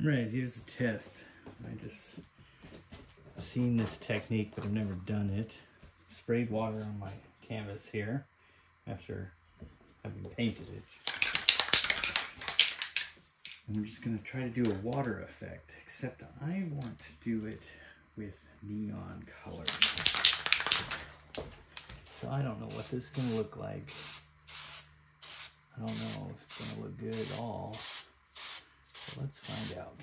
Right, here's a test. I just seen this technique, but I've never done it. Sprayed water on my canvas here after having painted it. And I'm just gonna try to do a water effect, except I want to do it with neon colors. So I don't know what this is gonna look like. I don't know if it's gonna look good at all. Let's find out.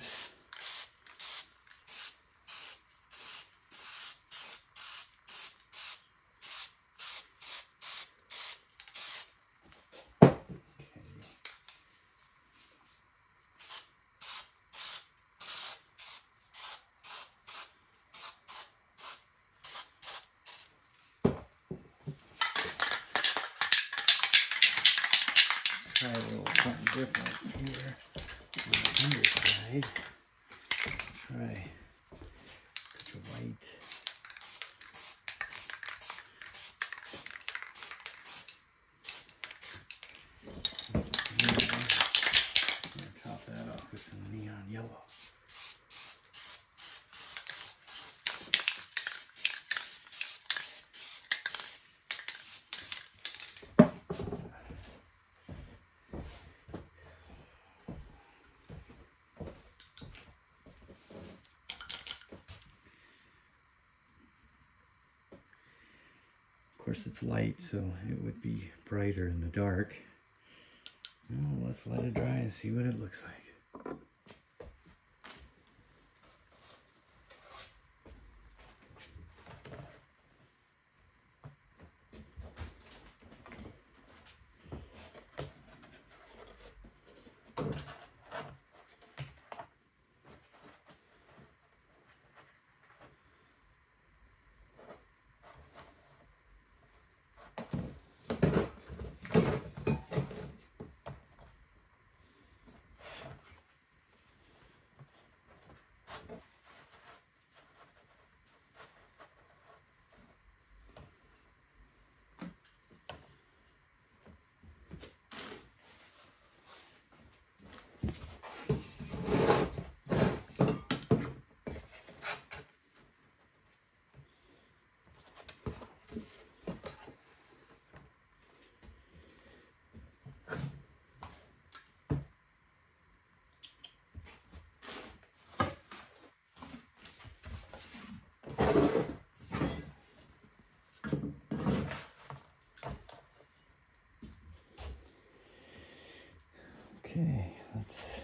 Try a little something different here underside. Try such a white. I'm gonna top that off with some neon yellow. Of course, it's light, so it would be brighter in the dark. Well, let's let it dry and see what it looks like. Okay, let's.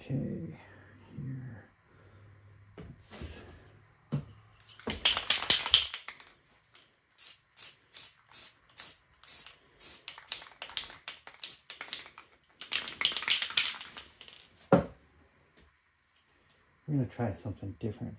Okay, here. Let's- We're gonna try something different.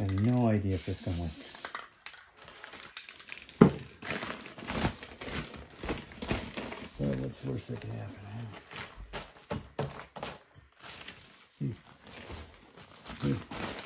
I have no idea if it's gonna work. What's worse that could happen? huh? Hmm. Hmm.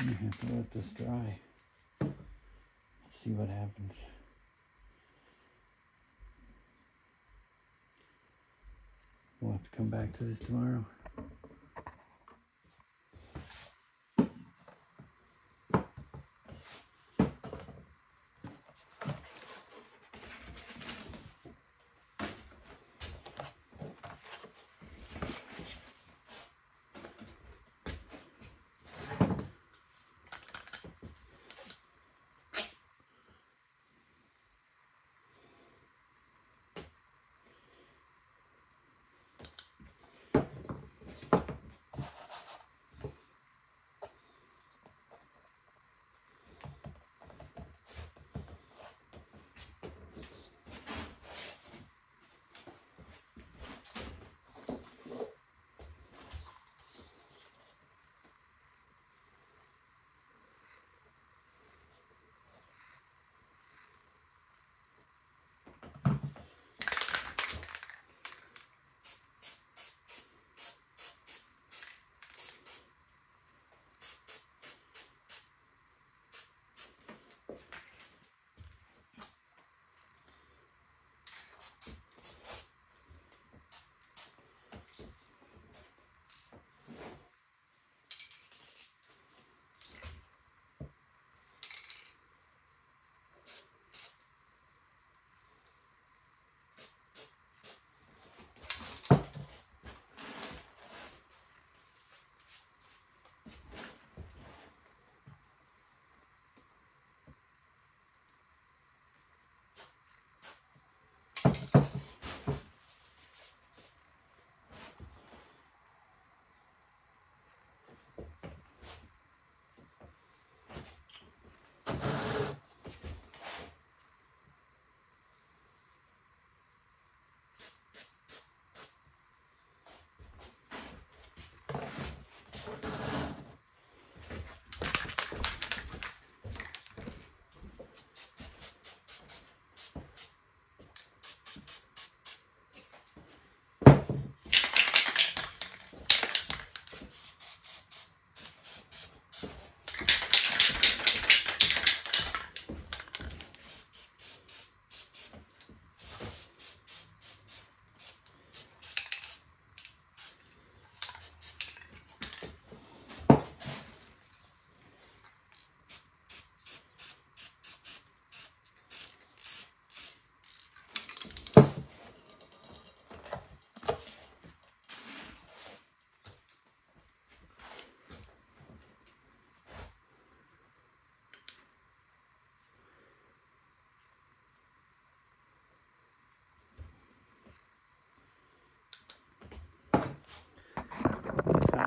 I have to let this dry. Let's see what happens. We'll have to come back to this tomorrow.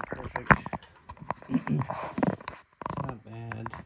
perfect. it's not bad.